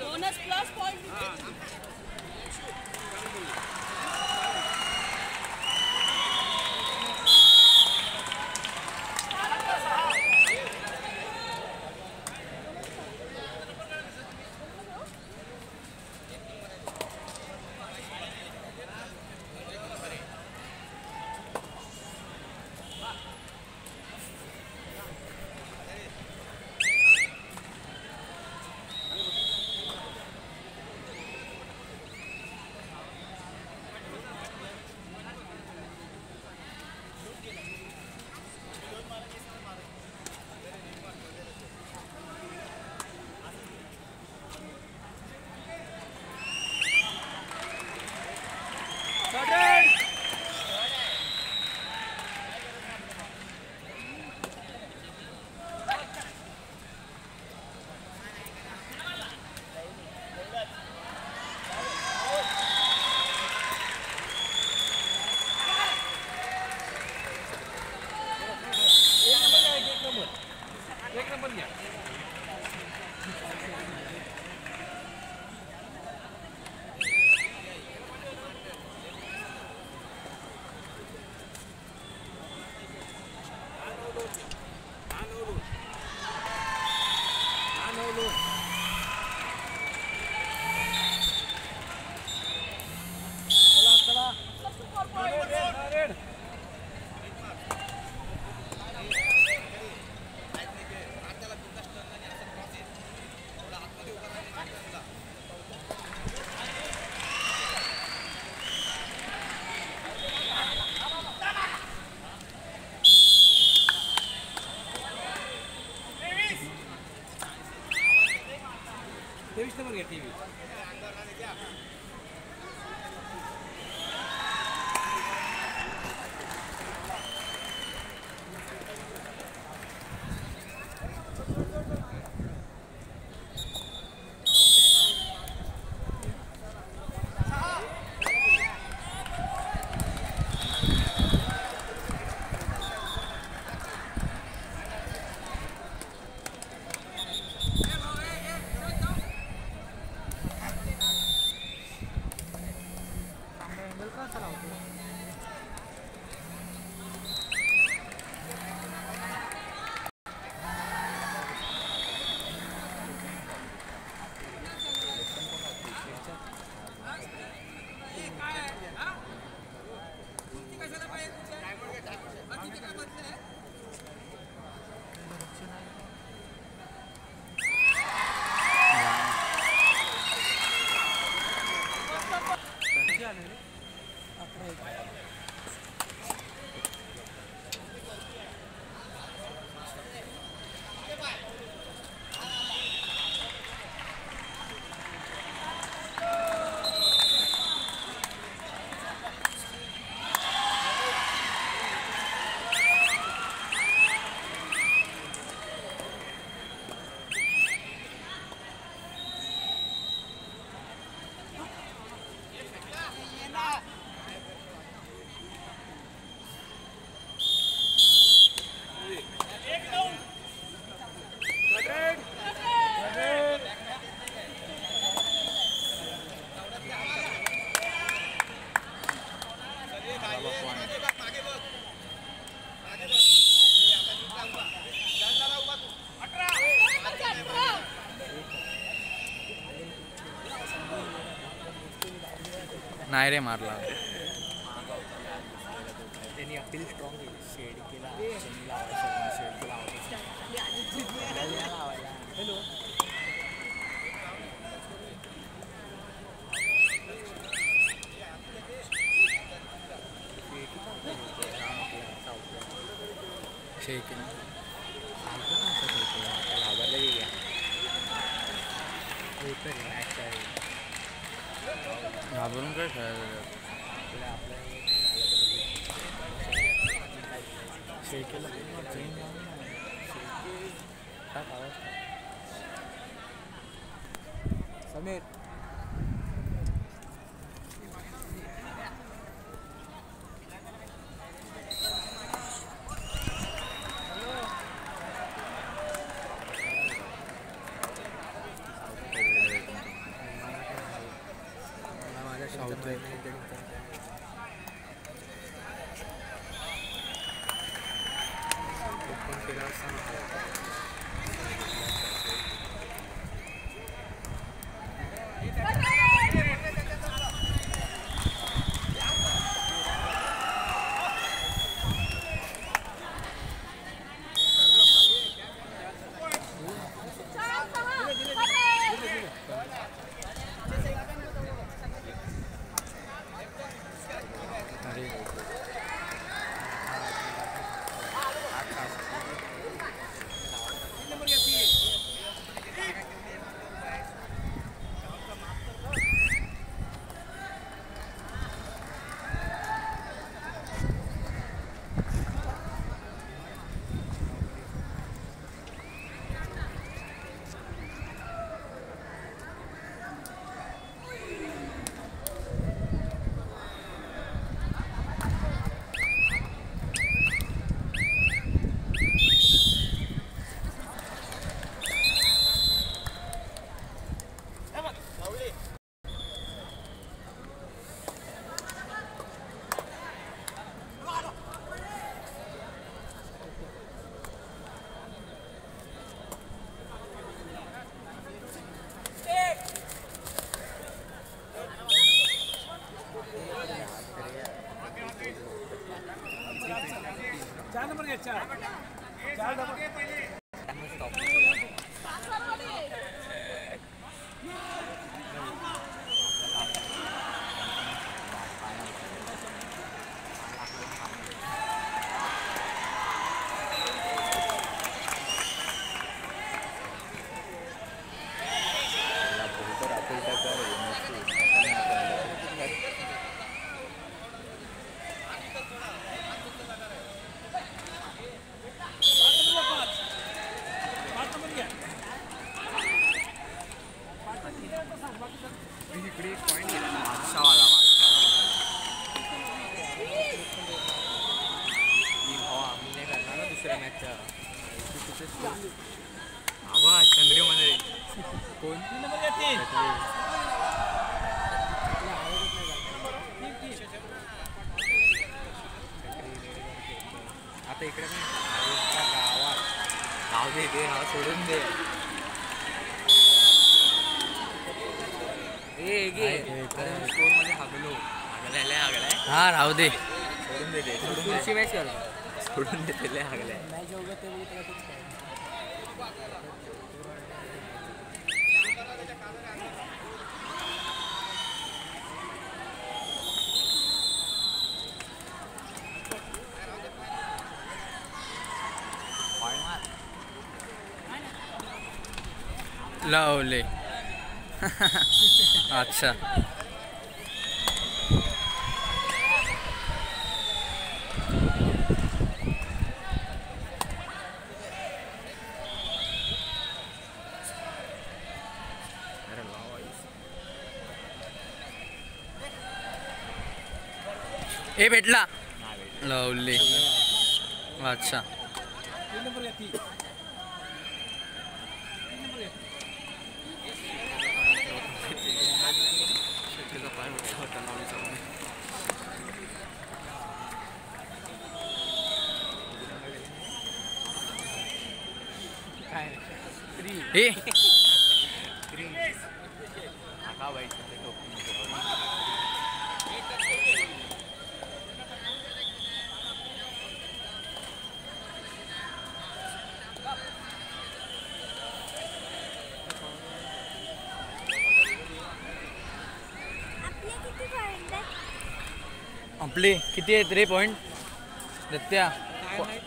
Bonus plus point entrevista perché ti TV नाही रे मारला. त्यांनी अपील स्ट्रॉंग केली. शेड केला शेड लावायचं. हॅलो. समीर कोण आता इकडे पण गावात गाव दे दे हा सोडून दे ए गे अरे स्कोर मध्ये हागलो हागलाय हागलाय हा राहू दे सोडून दे सोडून दे पुढची मॅच केला सोडून दे लय हागलाय मॅच वगैरे ते बघितलं का तेच काय लावले अच्छा। ए भेटला। लवली अच्छा। ए। आपले किती आहेत रे पॉईंट दत्त्या साइड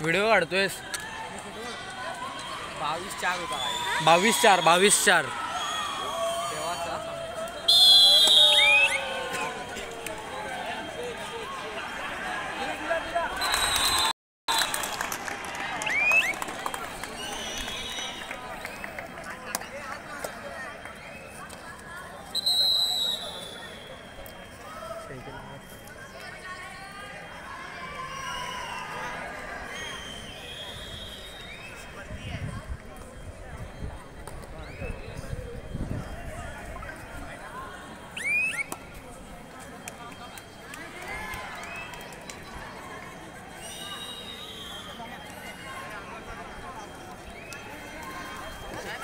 व्हिडिओ काढतोयस? बावीस चार बावीस चार बावीस चार.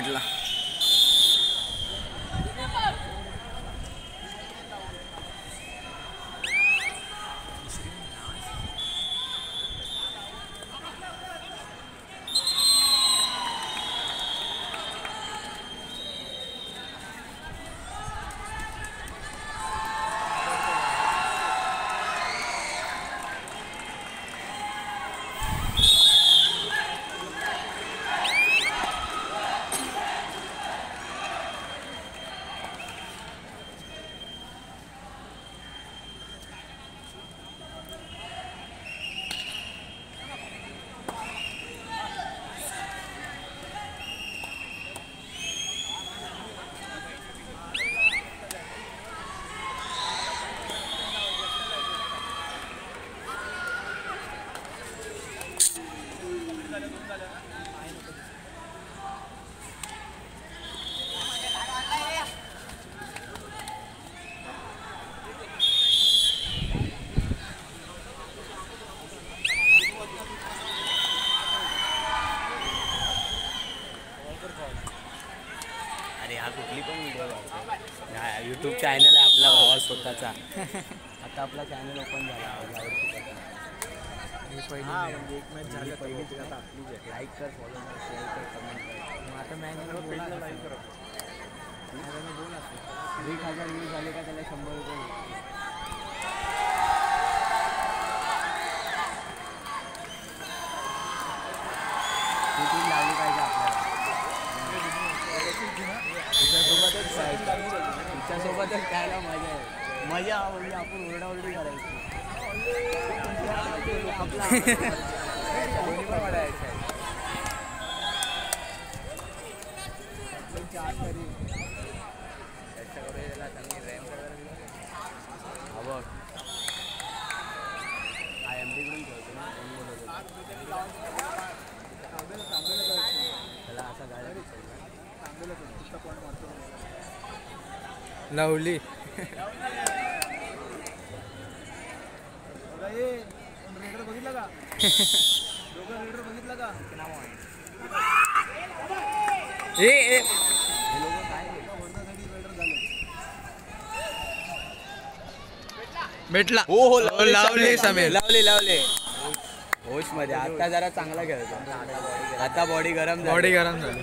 भेटला यूट्यूब चॅनल आहे आपला भावा स्वतःचा. आता आपला चॅनल ओपन झाला. म्हणजे एक मॅच झाली पहिली लाईक कर फॉलो कर शेअर कर कमेंट कर. आता मॅच लाईक कर. एक हजार व्ह्यूज झाले का त्याला शंभर रुपये लावली पाहिजे. तिच्यासोबतच खायला तिच्यासोबतच मजा आहे मजा म्हणजे आपण ओरडाओरडी करायची आपला पण वाढायचं त्याच्याकडे चांगली रॅम वगैरे दिली. एमकडून खेळतो ना कोण बोलत त्याला असा गाड्या लवली. बघितलं का? दोघं रेडर बघितलं का? ए ए. भेटला. हो हो लावली समीर. लावले लावले. होश मध्ये. आता जरा चांगला खेळतो आता बॉडी गरम बॉडी गरम झाली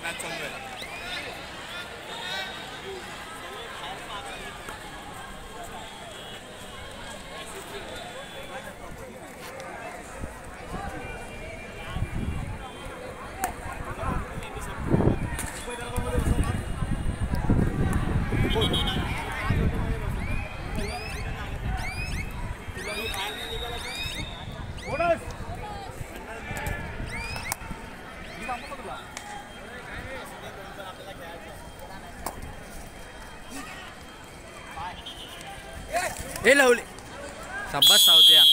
跟他争论。Buenas. එල්ල හුලි සබ්බස් සෞතයන්